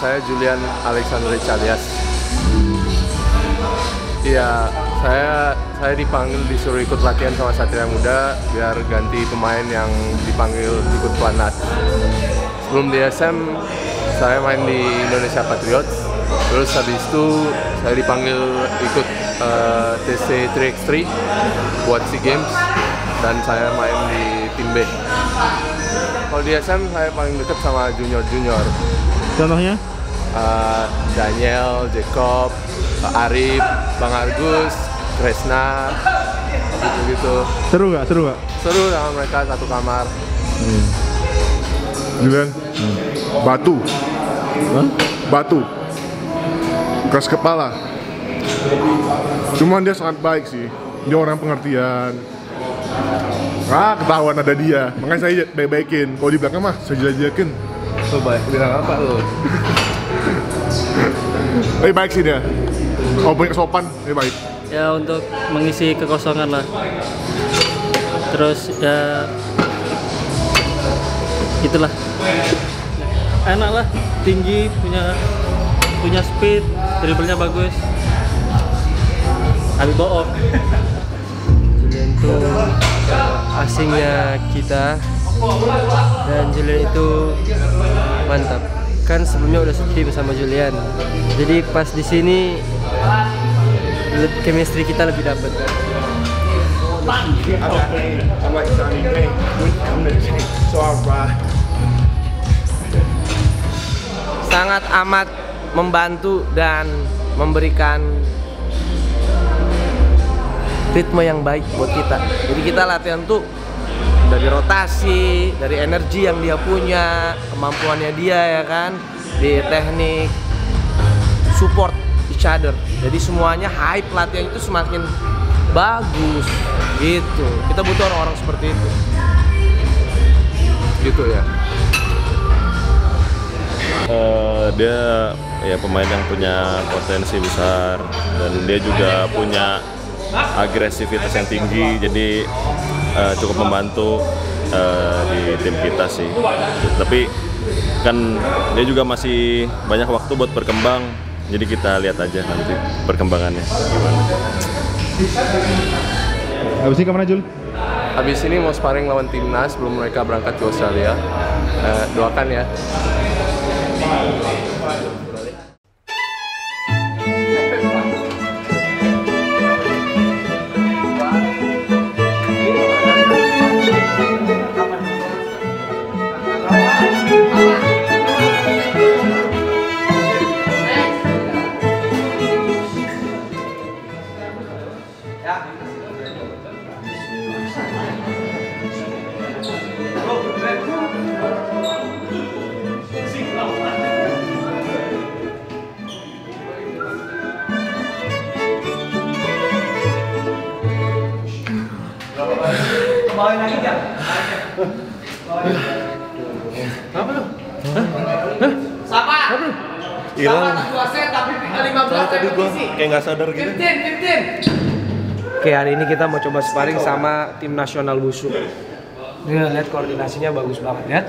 saya Julian Alexander Chalias. Iya, saya saya dipanggil disuruh ikut latihan sama Satria Muda biar ganti pemain yang dipanggil ikut pelatnas. Sebelum di SM, saya main di Indonesia Patriots. Terus habis itu saya dipanggil ikut eh, TC 3x3 buat SEA Games dan saya main di tim B. Kalau di SM saya paling deket sama junior-junior. Contohnya? Eh, Daniel, Jacob, Arif, Bang Argus, Kresna, gitu-gitu. Seru gak? Seru gak? Seru sama mereka satu kamar. Julian Batu Hah? Batu Keras kepala Cuman dia sangat baik sih Dia orang pengertian Ah, ketahuan ada dia Makanya saya baik-baikin Kalau di belakang mah, saya jelek-jelekin Lo baik bilang apa lo? Tapi baik sih dia. Kalau punya kesopan, dia baik. Ya untuk mengisi kekosongan lah. Terus ya itulah. Enak lah tinggi punya punya speed dribblenya bagus. Habib bohong. Julian itu asingnya kita dan Julian itu mantap. Kan sebelumnya udah setim sama Julian. Jadi pas di sini chemistry kita lebih dapet. Sangat amat membantu dan memberikan ritme yang baik buat kita. Jadi kita latihan tuh dari rotasi, dari energi yang dia punya, kemampuannya dia ya kan, di teknik support each other. Jadi semuanya hype latihan itu semakin bagus gitu. Kita butuh orang-orang seperti itu. Gitu ya. Eh, dia ya pemain yang punya potensi besar dan dia juga punya agresivitas yang tinggi jadi eh, cukup membantu eh, di tim kita sih tapi kan dia juga masih banyak waktu buat berkembang jadi kita lihat aja nanti perkembangannya gimana Habis ini ke mana Jul? Habis ini mau sparring lawan timnas sebelum mereka berangkat ke Australia. Eh, doakan ya. kembali lagi kan? Bawain hilang tadi gua kayak nggak sadar gitu Oke, hari ini kita mau coba sparring sama tim nasional wushu. Ini lihat koordinasinya bagus banget ya.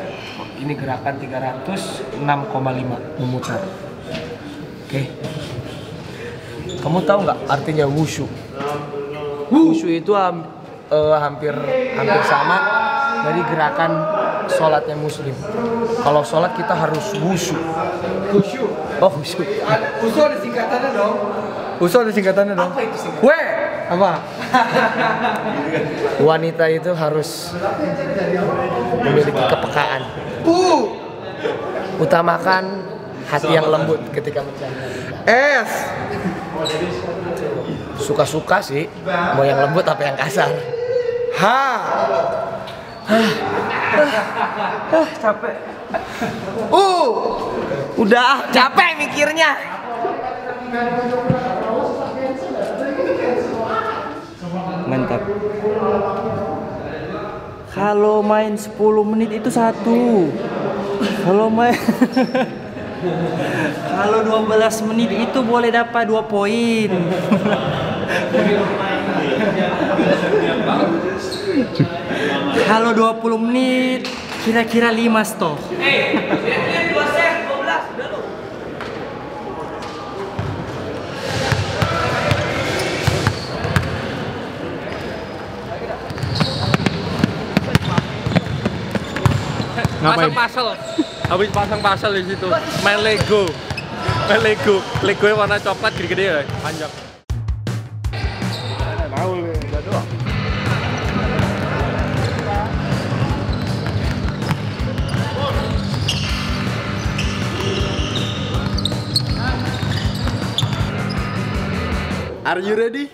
Ini gerakan 306,5 memutar. Oke. Kamu tahu nggak artinya wushu? Wushu itu ham- eh, hampir hampir sama dari gerakan sholatnya muslim. Kalau sholat kita harus wushu. Wushu. Oh wushu. Wushu ada singkatannya dong. Wushu ada singkatannya dong. Apa itu singkatannya? Weh. Apa? Wanita itu harus memiliki kepekaan. Utamakan hati yang lembut ketika mencari. Es. Suka-suka sih, mau yang lembut apa yang kasar. Ha. Capek. Uh, udah capek mikirnya. mantap kalau main 10 menit itu satu kalau main kalau 12 menit itu boleh dapat dua poin Kalau 20 menit kira-kira 5 stop. Eh, eh 2 set 12 udah lu. Pasang pasel. Habis pasang pasel di situ. Main Lego. Main Lego. Lego warna coklat gede-gede ya, panjang. Mau lu, enggak doang. Are you ready?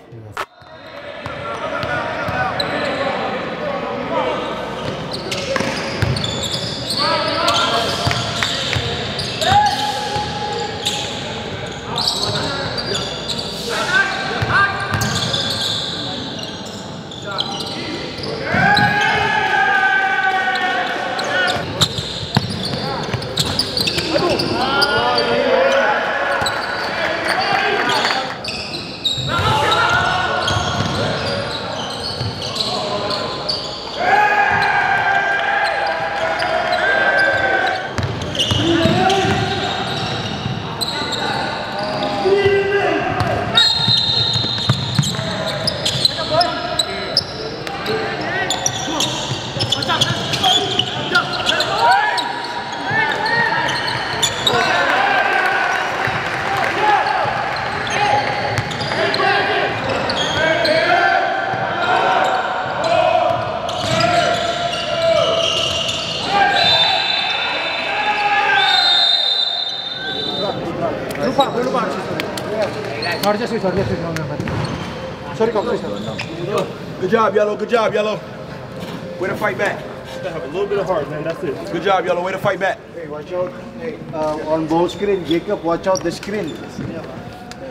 Good job, Yellow. Good job, Yellow. Way to fight back. Have a little bit of heart, man. That's it. Good job, Yellow. Way to fight back. Hey, watch out. Hey, uh, on both screen, Jacob, watch out the screen.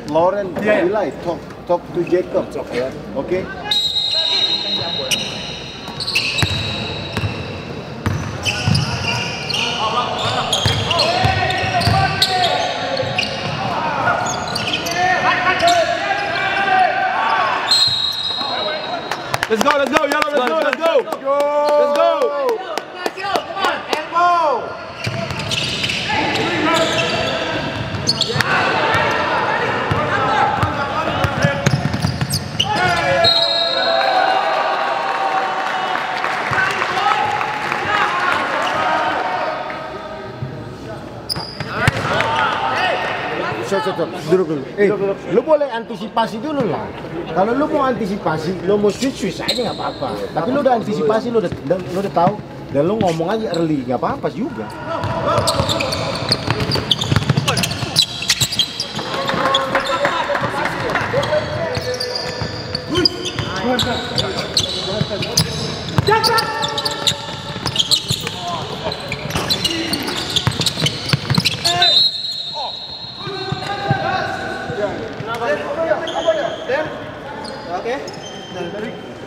Lauren, Eli, talk, talk to Jacob. Okay? Let's let's go, Let's Stop. Duduk dulu. Eh, lu boleh antisipasi dulu lah. Kalau lu mau antisipasi, lu mau switch switch aja nggak apa-apa. Tapi lu udah antisipasi, lu udah, lu udah tahu. Dan lu ngomong aja early, nggak apa-apa juga.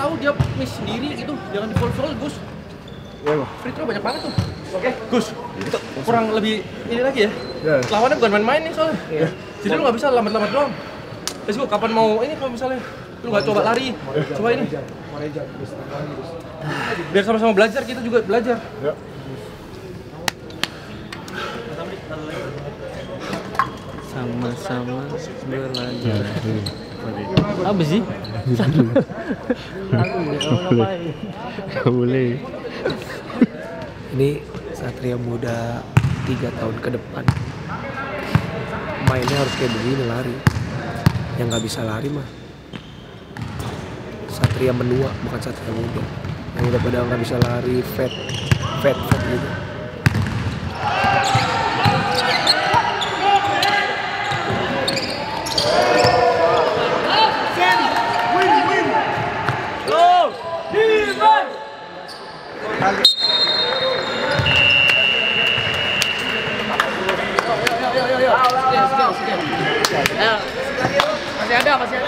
Tahu dia miss sendiri gitu, jangan di foul foul Gus. Free throw banyak banget tuh. Oke, Gus. Kita kurang lebih ini lagi ya. Lawannya bukan main-main nih soalnya. Jadi lu nggak bisa lambat-lambat doang. Let's go, kapan mau ini kalau misalnya lu nggak coba lari, coba ini. Biar sama-sama belajar, kita juga belajar. Sama-sama belajar. Apa sih? Gak boleh. Ini Satria Muda tiga tahun ke depan. Mainnya harus kayak begini lari. Yang nggak bisa lari mah. Satria menua bukan Satria Muda. Yang udah pada nggak bisa lari, fat, fat, fat gitu. Masih ada, masih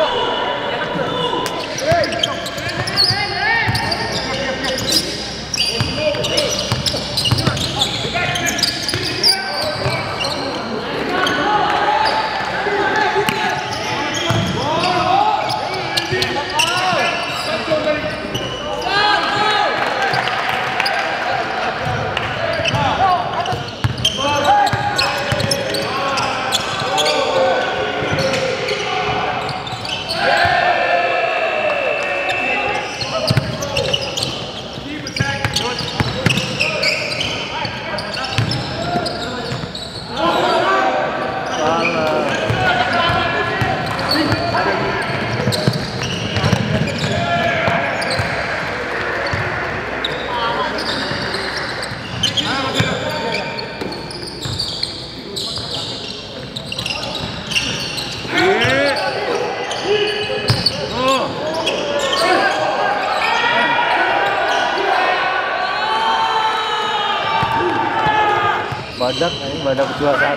đất đấy mà động chừa ra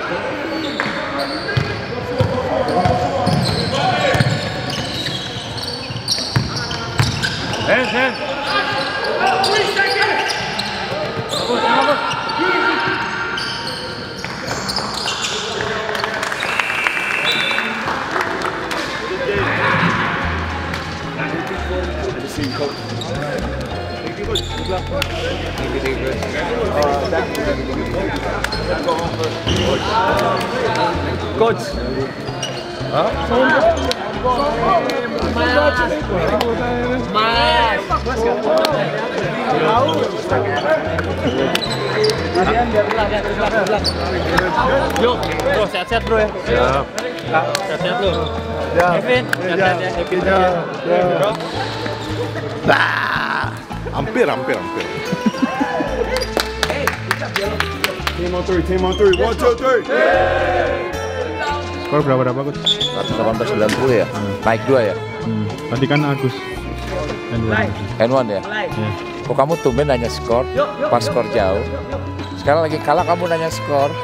Lên, lên. Coach. Yuk, bro, sehat-sehat bro ya. Sehat-sehat. Ya. Kevin, sehat-sehat ya. Kevin. Bro. Hampir, hampir, hampir. Team on three, team on three. One, two, three. Skor berapa berapa Coach? 118.90 ya? Naik dua ya? Hmm. Tadi kan Agus. N1 ya? Ya. Kok kamu tumben nanya skor? Pas skor jauh. Sekarang lagi kalah kamu nanya skor.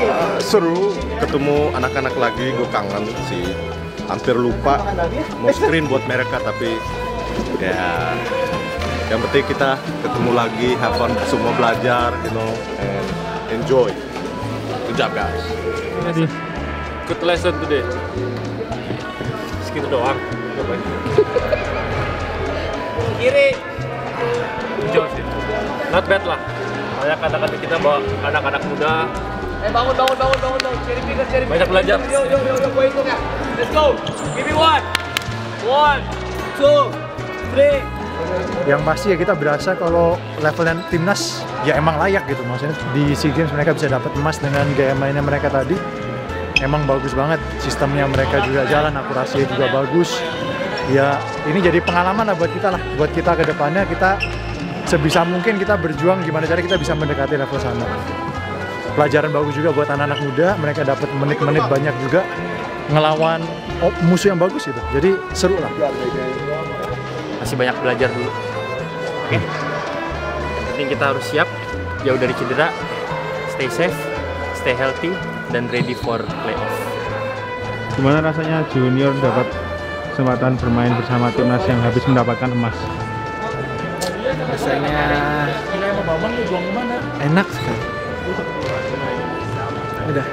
Uh, seru ketemu anak-anak lagi gue kangen sih hampir lupa mau screen buat mereka tapi ya yang penting kita ketemu lagi have fun semua belajar you know and enjoy good job guys Jadi Good lesson today. Segitu doang. Kiri. Jauh sih. Not bad lah. Banyak kata-kata kita bawa anak-anak muda. Eh bangun bangun bangun bangun bangun. Cari fingers cari Banyak belajar. Yo yo yo yo gue hitung ya. Let's go. Give me one. One, two. Yang pasti ya kita berasa kalau levelnya timnas ya emang layak gitu. Maksudnya di SEA Games mereka bisa dapat emas dengan gaya mainnya mereka tadi. Emang bagus banget sistemnya mereka juga jalan akurasinya juga bagus. Ya ini jadi pengalaman lah buat kita lah. Buat kita ke depannya kita sebisa mungkin kita berjuang gimana cara kita bisa mendekati level sana. Pelajaran bagus juga buat anak-anak muda mereka dapat menit-menit banyak juga ngelawan musuh yang bagus gitu. Jadi seru lah Masih banyak belajar dulu. Oke. Yang penting kita harus siap jauh dari cedera, stay safe, stay healthy, dan ready for playoff. gimana rasanya junior dapat kesempatan bermain bersama timnas yang habis mendapatkan emas? rasanya enak sekali udah